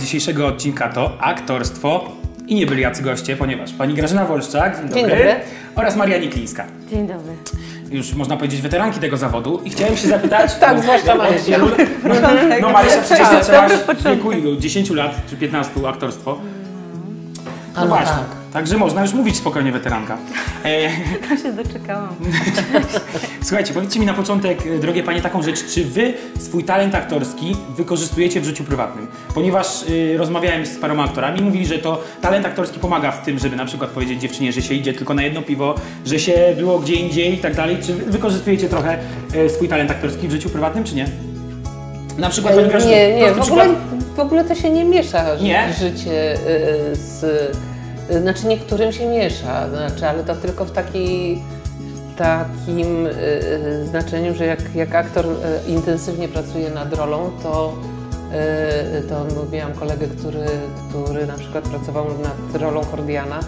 Temat dzisiejszego odcinka to aktorstwo i nie byli jacy goście, ponieważ pani Grażyna Wolszczak, dzień dobry, Dzień dobry. oraz Maria Niklińska. Dzień dobry. Już można powiedzieć weteranki tego zawodu i chciałem się zapytać... Tak, zwłaszcza Marysia. wielu- No Marysia przecież Tak, zaczęłaś dobry w wieku ilu? 10 lat czy 15 aktorstwo? No no właśnie, tak. Także można już mówić spokojnie weteranka. E, To się doczekałam. Słuchajcie, powiedzcie mi na początek, e, drogie panie, taką rzecz, czy wy swój talent aktorski wykorzystujecie w życiu prywatnym? Ponieważ y, rozmawiałem z paroma aktorami, mówili, że to talent aktorski pomaga w tym, żeby na przykład powiedzieć dziewczynie, że się idzie tylko na jedno piwo, że się było gdzie indziej i tak dalej. Czy wy wykorzystujecie trochę e, swój talent aktorski w życiu prywatnym, czy nie? Na przykład Grażyna, Nie, nie, w ogóle, przykład. w ogóle to się nie miesza Nie? życie y, z... Znaczy niektórym się miesza, znaczy, ale to tylko w takiej, takim y, y, znaczeniu, że jak, jak aktor y, intensywnie pracuje nad rolą, to, y, to miałam kolegę, który, który na przykład pracował nad rolą Kordiana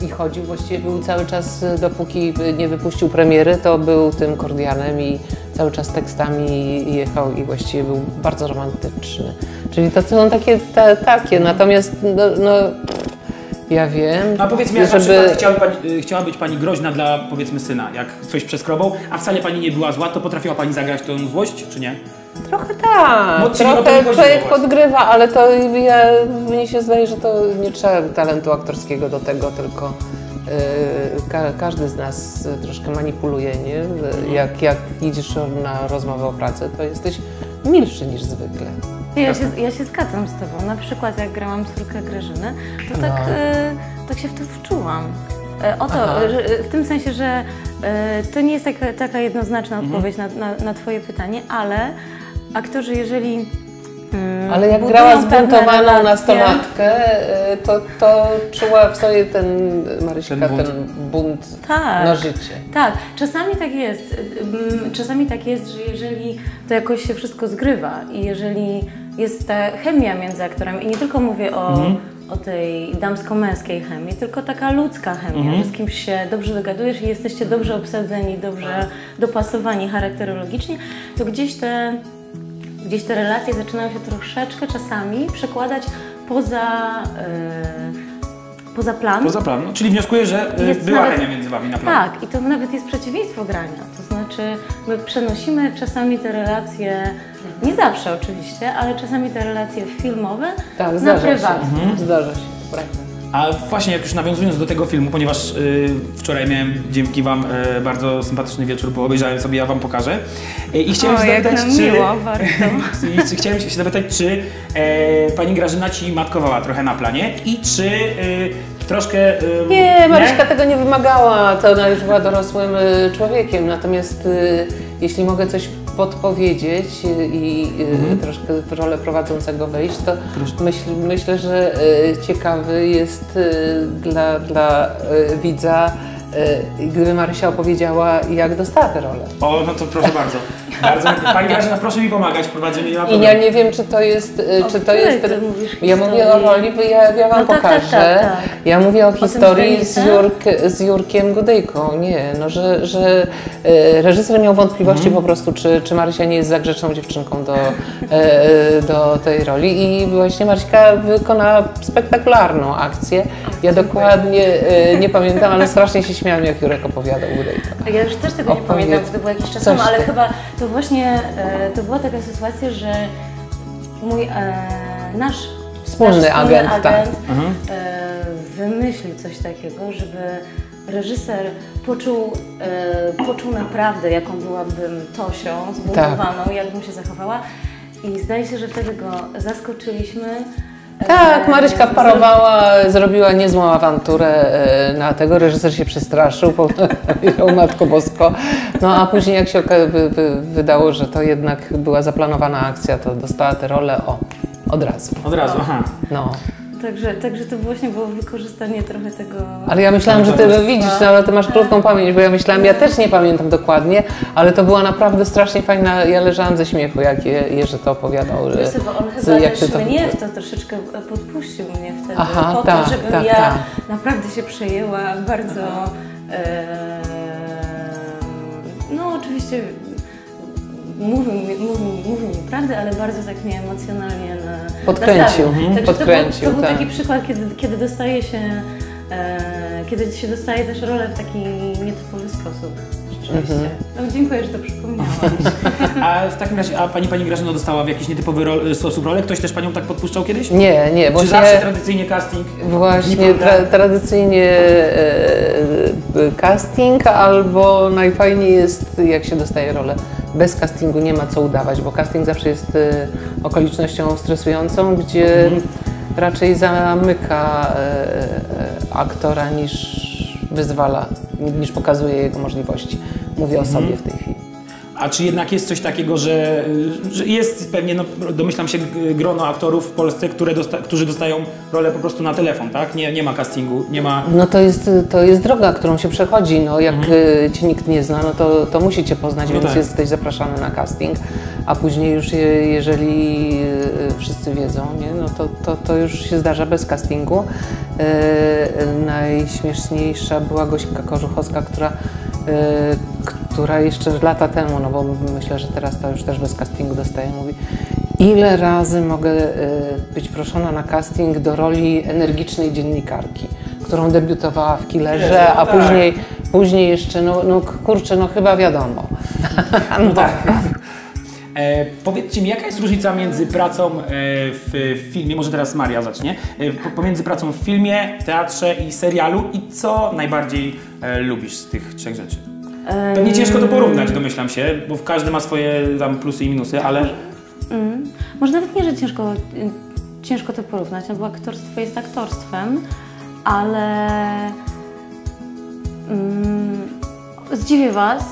i chodził, właściwie był cały czas, dopóki nie wypuścił premiery, to był tym Kordianem i cały czas tekstami jechał i właściwie był bardzo romantyczny. Czyli to są takie, ta, takie, natomiast no, no ja wiem, No a powiedz mi, jak na przykład chciała, pani, y, chciała być pani groźna dla, powiedzmy, syna, jak coś przeskrobał, a wcale pani nie była zła, to potrafiła pani zagrać tą złość, czy nie? Trochę tak, No, trochę człowiek podgrywa, ale to ja, mnie się zdaje, że to nie trzeba talentu aktorskiego do tego, tylko y, ka, każdy z nas troszkę manipuluje, nie? Mhm. Jak, jak idziesz na rozmowę o pracę, to jesteś milszy niż zwykle. Ja się, ja się zgadzam z Tobą. Na przykład jak grałam córkę Grażyny, to tak, No. e, tak się w to wczułam. E, o to, Aha. że, e, w tym sensie, że e, to nie jest taka, taka jednoznaczna Mhm. odpowiedź na, na, na Twoje pytanie, ale aktorzy, jeżeli Ale jak grała pewne zbuntowaną nastolatkę, y, to, to czuła w sobie ten, Maryśka, Ten ten bunt. bunt, Tak. na życie. Tak, czasami tak jest. Ym, Czasami tak jest, że jeżeli to jakoś się wszystko zgrywa i jeżeli jest ta chemia między aktorami, i nie tylko mówię o, Mhm. o tej damsko-męskiej chemii, tylko taka ludzka chemia, Mhm. że z kimś się dobrze dogadujesz i jesteście dobrze obsadzeni, dobrze dopasowani charakterologicznie, to gdzieś te, gdzieś te relacje zaczynają się troszeczkę czasami przekładać poza, yy, poza plan. Poza plan, no, czyli wnioskuję, że y, Jest była nawet- chemia między wami na planie. Tak, i to nawet jest przeciwieństwo grania. To znaczy, my przenosimy czasami te relacje, nie zawsze oczywiście, ale czasami te relacje filmowe Tak, na prywatne. Mhm. Zdarza się, prawda. A właśnie jak już nawiązując do tego filmu, ponieważ y, wczoraj miałem dzięki Wam y, bardzo sympatyczny wieczór, bo obejrzałem sobie, ja Wam pokażę. Y, I chciałem O, się zapytać, czy... miło, bardzo. Chciałem się zapytać, czy e, Pani Grażyna Ci matkowała trochę na planie i czy troszkę... Nie, Maryśka tego nie wymagała, to ona już była dorosłym człowiekiem, natomiast jeśli mogę coś podpowiedzieć i y, troszkę w rolę prowadzącego wejść, to myśl, myślę, że y, ciekawy jest y, dla, dla y, widza, gdyby Marysia opowiedziała, jak dostała tę rolę. O, no to proszę bardzo. bardzo. Pani Grażyna, proszę mi pomagać w prowadzeniu. Nie ma I ja nie wiem, czy to jest, y, czy to jest ty ten, mówisz ja mówię o roli, bo ja, ja wam No tak, tak, pokażę. tak, tak. Ja mówię o historii z? Jurk, z Jurkiem Gudyjką. Nie, no, że, że e, reżyser miał wątpliwości Mhm. po prostu, czy, czy Marysia nie jest za grzeczną dziewczynką do, e, do tej roli i właśnie Maryśka wykonała spektakularną akcję. Ja dokładnie e, nie pamiętam, ale strasznie się śmiałam, jak Jurek opowiadał Gudyjkę. Ja już też tego nie Opowiedz. pamiętam, bo to było jakiś czas temu, ale chyba to właśnie, e, to była taka sytuacja, że mój, e, nasz Wspólny nasz agent, tak. Mhm. e, wymyślił coś takiego, żeby reżyser poczuł, e, poczuł naprawdę, jaką byłabym Tosią, zbuntowaną, Tak. jak bym się zachowała. I zdaje się, że wtedy go zaskoczyliśmy. Tak, Maryśka wparowała, zrobiła niezłą awanturę e, na tego, reżyser się przestraszył, powiedział Matko Bosko. No a później jak się wydało, że to jednak była zaplanowana akcja, to dostała tę rolę o, od razu. Od razu, aha. No. Także, także to właśnie było wykorzystanie trochę tego... Ale ja myślałam, że ty widzisz, no, ale ty masz krótką pamięć, bo ja myślałam, ja też nie pamiętam dokładnie, ale to była naprawdę strasznie fajna, ja leżałam ze śmiechu, jak Je- Jerzy to opowiadał. Że, Wiesz bo on chyba jak też to- mnie w to troszeczkę podpuścił mnie wtedy, Aha, po tak, to, żebym tak, ja tak. naprawdę się przejęła bardzo... E, no oczywiście mówił, mi- mówił, mówił mi prawdy, ale bardzo tak mnie emocjonalnie na, Podkręcił, nastawił. mhm, Także podkręcił, To był, to był tak. taki przykład, kiedy, kiedy dostaje się, e, kiedy się dostaje też rolę w taki nietypowy sposób. Rzeczywiście. Mhm. No, dziękuję, że to przypomniałaś. A w takim razie, a pani pani Grażyno dostała w jakiś nietypowy rol, sposób rolę? Ktoś też panią tak podpuszczał kiedyś? Nie, nie, bo Czy zawsze tradycyjnie casting? Właśnie tra tradycyjnie e, e, casting, albo najfajniej jest jak się dostaje rolę. Bez castingu nie ma co udawać, bo casting zawsze jest e, okolicznością stresującą, gdzie Mhm. raczej zamyka e, e, aktora niż wyzwala, niż pokazuje jego możliwości. Mówię o Mhm. sobie w tej chwili. A czy jednak jest coś takiego, że, że jest pewnie, no, domyślam się, grono aktorów w Polsce, które dosta którzy dostają rolę po prostu na telefon, tak? Nie, nie ma castingu, nie ma... No to jest, to jest droga, którą się przechodzi. No, jak y, cię nikt nie zna, no to, to musi cię poznać, Mhm. No więc tak. jesteś zapraszany na casting. A później już je, jeżeli y, wszyscy wiedzą, nie, no to, to, to już się zdarza bez castingu. Y, najśmieszniejsza była Gośka Korzuchowska, która, y, która jeszcze lata temu, no bo myślę, że teraz to już też bez castingu dostaje, mówi Ile razy mogę y, być proszona na casting do roli energicznej dziennikarki, którą debiutowała w Killerze, a tak. później, później jeszcze, no, no kurczę, no chyba wiadomo. No tak. E, powiedzcie mi, jaka jest różnica między pracą e, w filmie, może teraz Maria zacznie, e, po- pomiędzy pracą w filmie, teatrze i serialu i co najbardziej e, lubisz z tych trzech rzeczy? Pewnie ciężko to porównać, domyślam się, bo każdy ma swoje tam plusy i minusy, ale Mm. Może nawet nie, że ciężko, y, ciężko to porównać, no bo aktorstwo jest aktorstwem, ale mm, zdziwię Was,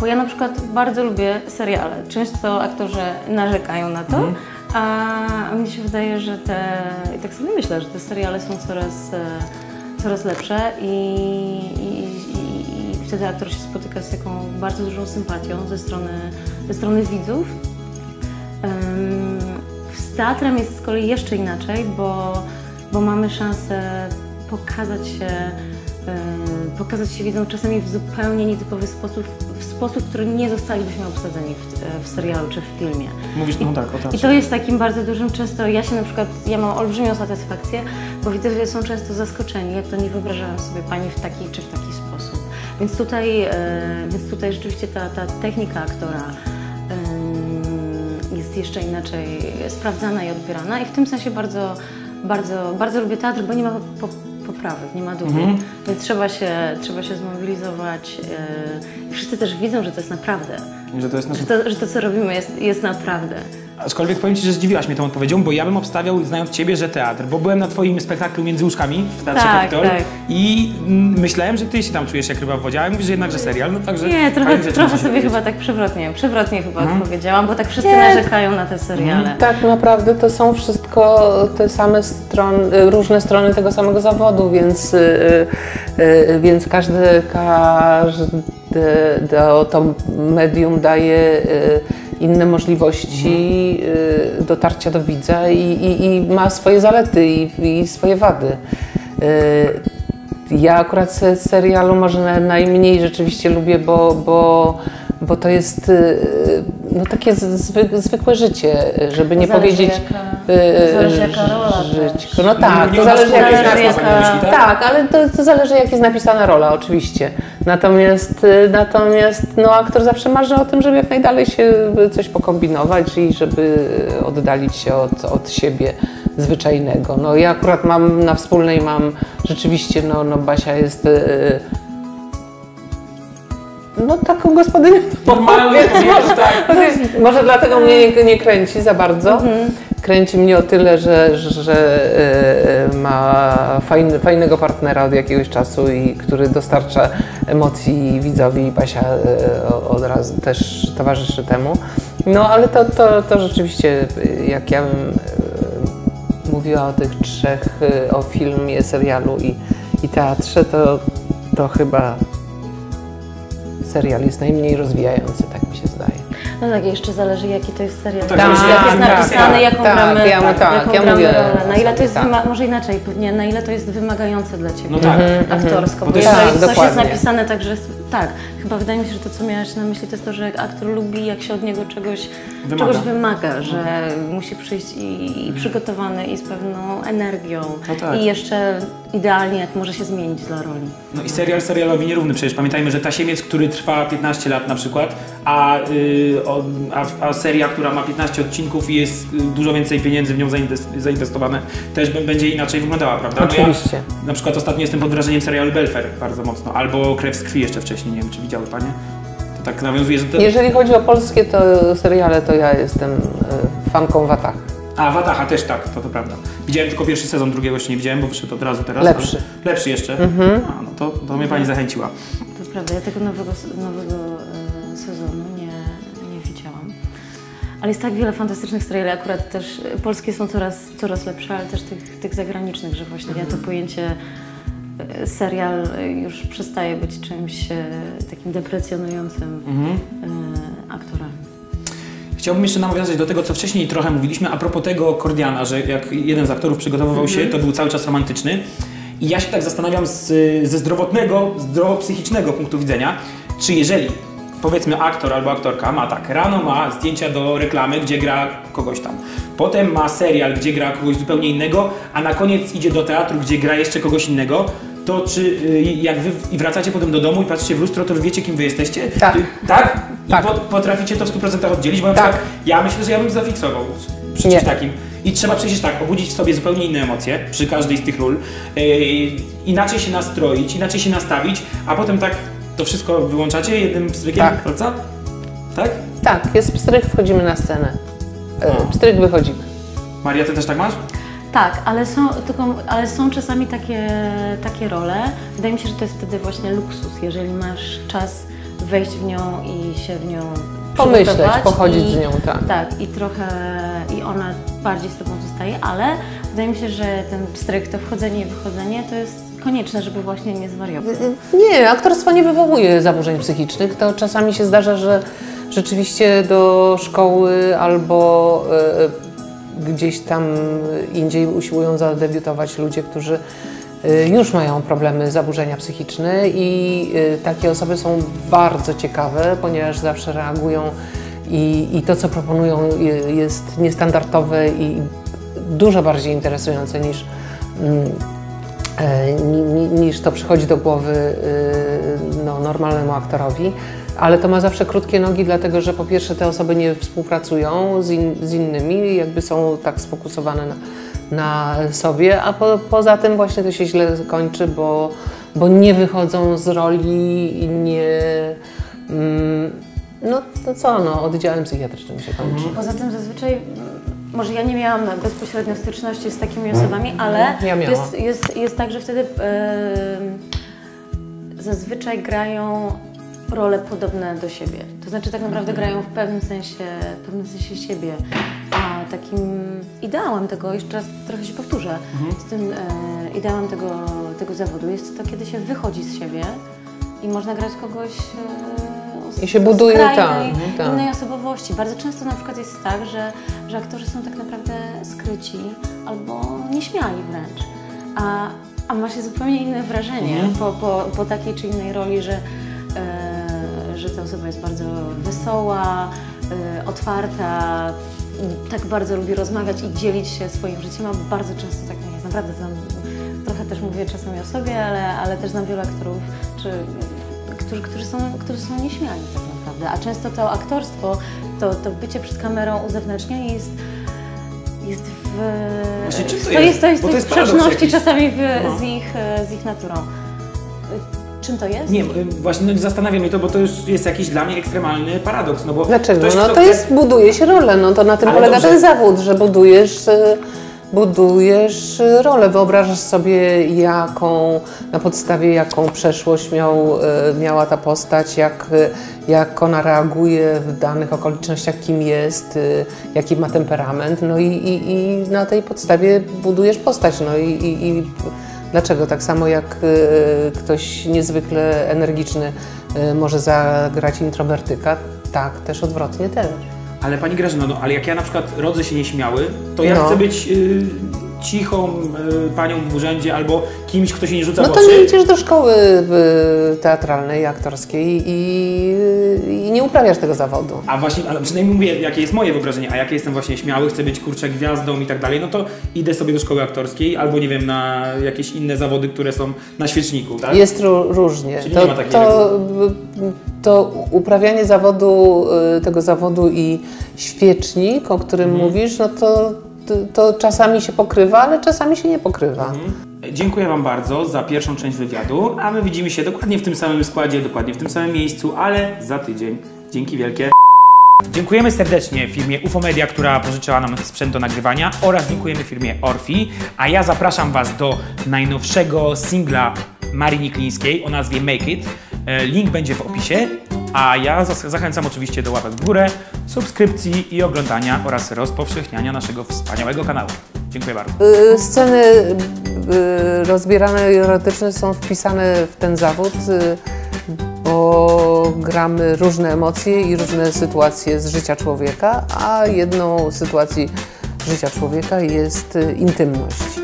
bo ja na przykład bardzo lubię seriale. Często aktorzy narzekają na to, a mnie się wydaje, że te, i tak sobie myślę, że te seriale są coraz, e, coraz lepsze i, i wtedy aktor się spotyka z taką bardzo dużą sympatią ze strony, ze strony widzów. Z teatrem jest z kolei jeszcze inaczej, bo, bo mamy szansę pokazać się, pokazać się widzom czasami w zupełnie nietypowy sposób, w sposób, który nie zostalibyśmy obsadzeni w, w serialu czy w filmie. mówisz, no tak, o I teatrze. to jest takim bardzo dużym często, ja się na przykład, ja mam olbrzymią satysfakcję, bo widzowie są często zaskoczeni, jak to nie wyobrażałam sobie Pani w taki czy w taki sposób. Więc tutaj, e, więc tutaj rzeczywiście ta, ta technika aktora jest jeszcze inaczej sprawdzana i odbierana. I w tym sensie bardzo, bardzo, bardzo lubię teatr, bo nie ma po, poprawek, nie ma długu, więc trzeba się, trzeba się zmobilizować e, i wszyscy też widzą, że to jest naprawdę, Że to jest nasz... że to, że to co robimy jest, jest naprawdę. Aczkolwiek powiem Ci, że zdziwiłaś mnie tą odpowiedzią, bo ja bym obstawiał, znając Ciebie, że teatr, bo byłem na Twoim spektaklu Między Łóżkami w Teatrze Tak, Kapitol tak. i myślałem, że Ty się tam czujesz jak ryba w wodzie, ale mówisz, że jednak, że serial, no także... Nie, trochę, trochę sobie powiedzieć. chyba tak przewrotnie, przewrotnie chyba odpowiedziałam, bo tak wszyscy Nie. narzekają na te seriale. Tak naprawdę to są wszystko te same strony, różne strony tego samego zawodu, więc, y, y, y, więc każde, każde to, to medium daje y, inne możliwości y, dotarcia do widza i, i, i ma swoje zalety i, i swoje wady. Y, Ja akurat se- serialu może na- najmniej rzeczywiście lubię, bo, bo, bo to jest no, takie zwy, zwykłe życie, żeby nie Zależy powiedzieć. jaka- y, zależy jaka rola żyćko. też. No tak, Nie to zależy jak jest myśli, tak? tak, ale to, to zależy jak jest napisana rola, oczywiście. Natomiast, y, natomiast no, aktor zawsze marzy o tym, żeby jak najdalej się coś pokombinować i żeby oddalić się od, od siebie zwyczajnego. No ja akurat mam na wspólnej mam rzeczywiście, no, no Basia jest y, no taką gospodynią Normalnie, wiesz, może, tak. może dlatego mnie nie, nie kręci za bardzo. Kręci mnie o tyle, że, że e, ma fajny, fajnego partnera od jakiegoś czasu i który dostarcza emocji widzowi i Basia o- od razu też towarzyszy temu. No ale to, to, to rzeczywiście, jak ja bym e, mówiła o tych trzech, o filmie, serialu i, i teatrze, to, to chyba serial jest najmniej rozwijający, tak mi się zdaje. No tak, jeszcze zależy jaki to jest serial. Tak, jak tak, jest tak, napisany, tak, jaką tak, gramy, ja mu- tak, jaką ja gramy mówię rolę. Na ile to jest, tak. może inaczej, nie, na ile to jest wymagające dla Ciebie No tak. aktorsko. Bo jeżeli jest- coś tak, jest dokładnie. napisane tak, że Tak, chyba wydaje mi się, że to, co miałaś na myśli, to jest to, że aktor lubi, jak się od niego czegoś Wymaga. czegoś wymaga że musi przyjść i, i przygotowany i z pewną energią. No tak. I jeszcze idealnie, jak może się zmienić dla roli. No i serial serialowi nierówny. Przecież pamiętajmy, że Tasiemiec, który trwa 15 lat na przykład, a, y, o, a, a seria, która ma 15 odcinków i jest y, dużo więcej pieniędzy w nią zainwest- zainwestowane, też będzie inaczej wyglądała, prawda? No Oczywiście. Ja, na przykład ostatnio jestem pod wrażeniem serialu Belfer bardzo mocno, albo Krew z krwi jeszcze wcześniej, nie wiem czy widziały Panie. To tak nawiązuje, że... Jeżeli chodzi o polskie to seriale, to ja jestem e, fanką Watach. A, Wataha też tak, to to prawda. Widziałem tylko pierwszy sezon, drugiego jeszcze nie widziałem, bo wyszedł od razu teraz. Lepszy. ale- Lepszy jeszcze? A, no to, to mnie Pani zachęciła. To jest prawda, ja tego nowego, nowego e, sezonu nie, nie widziałam. Ale jest tak wiele fantastycznych seriali, akurat też e, polskie są coraz, coraz lepsze, ale też tych, tych zagranicznych, że właśnie ja to pojęcie e, serial e, już przestaje być czymś e, takim deprecjonującym e, aktora. Chciałbym jeszcze nawiązać do tego, co wcześniej trochę mówiliśmy, a propos tego Kordiana, że jak jeden z aktorów przygotowywał się, to był cały czas romantyczny. I ja się tak zastanawiam z, ze zdrowotnego, zdrowo-psychicznego punktu widzenia, czy jeżeli powiedzmy aktor albo aktorka ma tak, rano ma zdjęcia do reklamy, gdzie gra kogoś tam, potem ma serial, gdzie gra kogoś zupełnie innego, a na koniec idzie do teatru, gdzie gra jeszcze kogoś innego, to czy y, jak wy i wracacie potem do domu i patrzycie w lustro, to wy wiecie, kim wy jesteście? Tak. Y, Tak? I Tak. po, potraficie to w 100% oddzielić? Bo na Tak. przykład ja myślę, że ja bym zafiksował przy czymś takim. I trzeba przecież tak, obudzić w sobie zupełnie inne emocje przy każdej z tych ról, yy, inaczej się nastroić, inaczej się nastawić, a potem tak to wszystko wyłączacie jednym pstrykiem, Tak. prawda? Tak? Tak, jest pstryk, wchodzimy na scenę. E, A. Pstryk, wychodzimy. Maria, ty też tak masz? Tak, ale są, tylko, ale są czasami takie, takie role. Wydaje mi się, że to jest wtedy właśnie luksus, jeżeli masz czas wejść w nią i się w nią Pomyśleć, pochodzić i, z nią, tak. Tak, i trochę i ona bardziej z tobą zostaje, ale wydaje mi się, że ten pstryk, to wchodzenie i wychodzenie to jest konieczne, żeby właśnie nie zwariować. Nie, aktorstwo nie wywołuje zaburzeń psychicznych. To czasami się zdarza, że rzeczywiście do szkoły albo e, gdzieś tam indziej usiłują zadebiutować ludzie, którzy e, już mają problemy, zaburzenia psychiczne i e, takie osoby są bardzo ciekawe, ponieważ zawsze reagują i, i to, co proponują je- jest niestandardowe i dużo bardziej interesujące niż mm, niż to przychodzi do głowy y, no, normalnemu aktorowi. Ale to ma zawsze krótkie nogi, dlatego że po pierwsze te osoby nie współpracują z, in, z innymi, jakby są tak sfokusowane na, na sobie, a po, poza tym właśnie to się źle kończy, bo, bo nie wychodzą z roli i nie. Mm, no to co, no, oddziałem psychiatrycznym się kończy. Poza tym zazwyczaj, może ja nie miałam bezpośrednio styczności z takimi osobami, ale Ja jest, jest, jest tak, że wtedy em, zazwyczaj grają role podobne do siebie. To znaczy tak naprawdę grają w pewnym sensie, w pewnym sensie siebie. A takim ideałem tego, jeszcze raz trochę się powtórzę, z tym e, ideałem tego, tego zawodu jest to, kiedy się wychodzi z siebie i można grać kogoś e, I się buduje, tak, mhm, tak. innej osobowości. Bardzo często na przykład jest tak, że, że aktorzy są tak naprawdę skryci albo nieśmiali wręcz. A, a ma się zupełnie inne wrażenie Mhm. po, po, po takiej czy innej roli, że, e, że ta osoba jest bardzo wesoła, e, otwarta, tak bardzo lubi rozmawiać i dzielić się swoim życiem, a bardzo często tak nie jest. Naprawdę znam, trochę też mówię czasami o sobie, ale, ale też znam wielu aktorów, czy, którzy, którzy, są, którzy są nieśmiali tak naprawdę. A często to aktorstwo, to, to bycie przed kamerą uzewnętrznienie jest jest w... Właśnie czym to jest? to jest, to jest sprzeczności jakiś. czasami w, No. z, ich, e, z ich naturą. E, Czym to jest? Nie, y, właśnie no, zastanawia mnie to, bo to już jest jakiś dla mnie ekstremalny paradoks, no bo Dlaczego? ktoś, no to chce- jest, buduje się rolę, no to na tym Ale polega dobrze. ten zawód, że budujesz, e, budujesz rolę, wyobrażasz sobie jaką, na podstawie jaką przeszłość miał, e, miała ta postać, jak, jak ona reaguje w danych okolicznościach, kim jest, e, jaki ma temperament, no i, i, i na tej podstawie budujesz postać, no i, i, i Dlaczego? Tak samo jak e, ktoś niezwykle energiczny może zagrać introwertyka, tak też odwrotnie też. Ale pani Grażyno, no ale jak ja na przykład rodzę się nieśmiały, to ja No. chcę być y, cichą y, panią w urzędzie albo kimś, kto się nie rzuca No w to oczy. nie idziesz do szkoły y, teatralnej, aktorskiej i, i nie uprawiasz tego zawodu. A właśnie, ale przynajmniej mówię, jakie jest moje wyobrażenie, a jakie jestem właśnie śmiały, chcę być kurczę gwiazdą i tak dalej, no to idę sobie do szkoły aktorskiej albo nie wiem, na jakieś inne zawody, które są na świeczniku, tak? Jest ró- różnie. Czyli to, nie ma takiej to, to uprawianie zawodu, y, tego zawodu i świecznik, o którym Mhm. mówisz, no to, to, czasami się pokrywa, ale czasami się nie pokrywa. Mhm. Dziękuję Wam bardzo za pierwszą część wywiadu, a my widzimy się dokładnie w tym samym składzie, dokładnie w tym samym miejscu, ale za tydzień. Dzięki wielkie. Dziękujemy serdecznie firmie UFO Media, która pożyczyła nam sprzęt do nagrywania oraz dziękujemy firmie Orfi, a ja zapraszam Was do najnowszego singla Marii Klińskiej o nazwie Make It. E, Link będzie w opisie, a ja zachęcam oczywiście do łapek w górę, subskrypcji i oglądania oraz rozpowszechniania naszego wspaniałego kanału. Dziękuję bardzo. Y, Sceny y, rozbierane i erotyczne są wpisane w ten zawód, y, bo gramy różne emocje i różne sytuacje z życia człowieka, a jedną sytuacji życia człowieka jest y, intymność.